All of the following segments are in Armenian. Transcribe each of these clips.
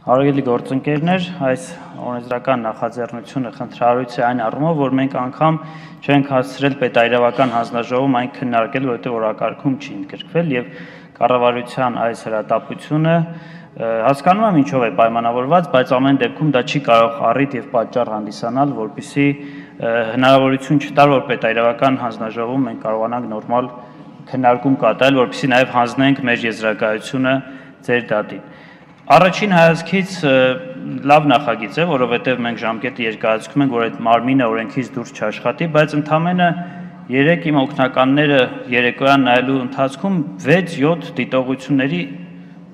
Հարգելի գործընկերներ, այս օրենսդրական նախաձեռնությունը խնդրահարույց է այն առումով, որ մենք անգամ չենք հասցրել պետայրավական հանձնաժողովում այն քննարկել, որովհետև օրակարգում չի ընդգրկվել եւ կառավարության այս հրատապությունը հասկանում եմ ինչով է պայմանավորված, բայց ամեն դեպքում դա չի կարող առիթ եւ պատճառ հանդիսանալ, որpիսի հնարավորություն չտար, որ պետայրավական հանձնաժողովում մենք կարողանանք նորմալ քննարկում կատարել, որpիսի նաեւ հանձնենք մեր եզրակայությունը ձեր դատին։ Առաջին հայացքից լավ նախագիծ է, որովհետև մենք ժամկետը երկարացնում ենք, որ այդ մարմինը օրենքից դուրս չաշխատի, բայց ընդամենը 3 իմ օգնականները երեկոյան նայելու ընթացքում 6-7 դիտողությունների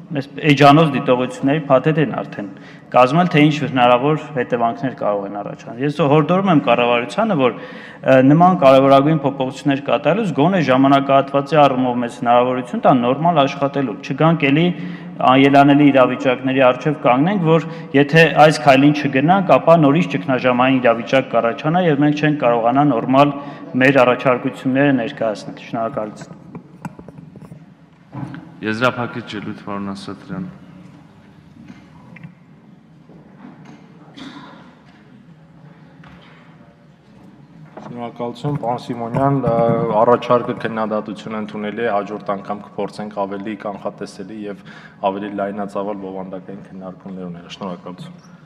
այս էջանոց դիտողությունների փաթեթ են արդեն կազմել, թե ինչ հնարավոր հետևանքներ կարող են առաջանալ։ Ես հորդորում եմ կառավարությանը, որ նման կարևորագույն փոփոխություններ կատարելուց գոնե ժամանակահատվածի առումով մեզ հնարավորություն տան նորմալ աշխատելու։ Չգանք էլի անելանելի իրավիճակների առջև կանգնենք, որ եթե այս քայլին չգնանք, ապա նորից ճգնաժամային իրավիճակ կառաջանա եւ մենք չենք կարողանա նորմալ մեր առաջարկությունները ներկայացնել։ Շնորհակալություն։ Եզրափակիչ ելույթ պարոն Շնորհակալություն, պարոն Սիմոնյան, առաջարկը քննադատություն ընդունելի է, հաջորդ անգամ կփորձենք ավելի կանխատեսելի եւ ավելի լայնածավալ բովանդակային քննարկումներ ունենալ։ Շնորհակալություն։